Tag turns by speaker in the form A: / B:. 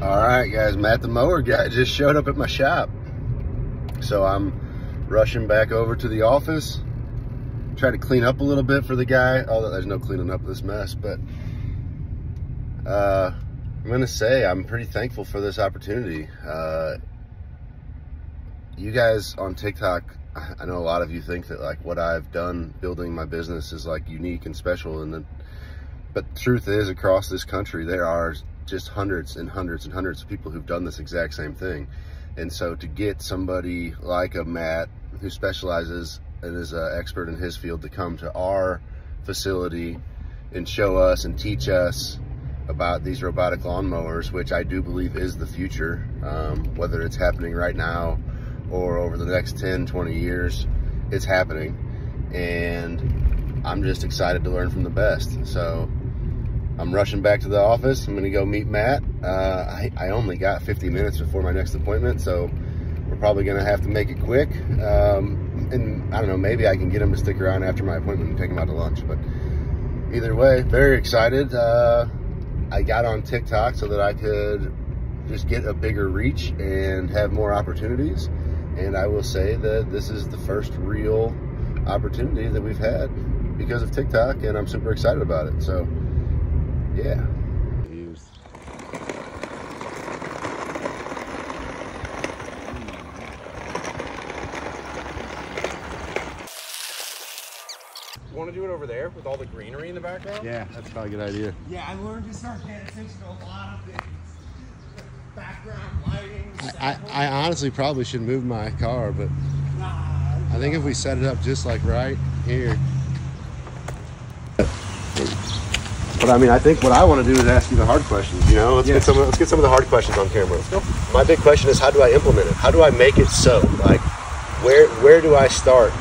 A: All right, guys, Matt the mower guy just showed up at my shop. So I'm rushing back over to the office, try to clean up a little bit for the guy. Although there's no cleaning up this mess, but uh, I'm gonna say I'm pretty thankful for this opportunity. Uh, you guys on TikTok, I know a lot of you think that like what I've done building my business is like unique and special, and then, but the truth is, across this country, there are just hundreds and hundreds and hundreds of people who've done this exact same thing. And so to get somebody like a Matt who specializes and is an expert in his field to come to our facility and show us and teach us about these robotic lawnmowers, which I do believe is the future, um, whether it's happening right now or over the next 10, 20 years, it's happening. And I'm just excited to learn from the best. So I'm rushing back to the office. I'm gonna go meet Matt. Uh, I, I, only got 50 minutes before my next appointment, so we're probably gonna have to make it quick. Um, and I don't know, maybe I can get him to stick around after my appointment and take him out to lunch. But either way, very excited. Uh, I got on TikTok so that I could just get a bigger reach and have more opportunities. And I will say that this is the first real opportunity that we've had because of TikTok, and I'm super excited about it. So yeah.
B: Want to do it over there with all the greenery in the background?
A: Yeah, that's probably a good idea.
C: Yeah, I learned to start paying attention to a lot of things. Background lighting.
A: I, I, I honestly probably should move my car, but
C: Nah,
A: I think if we set it up just like right here. But I mean, I think what I want to do is ask you the hard questions. You know, let's get some. Of, let's get some of the hard questions on camera. Let's go. My big question is, how do I implement it? How do I make it so? Like, where where do I start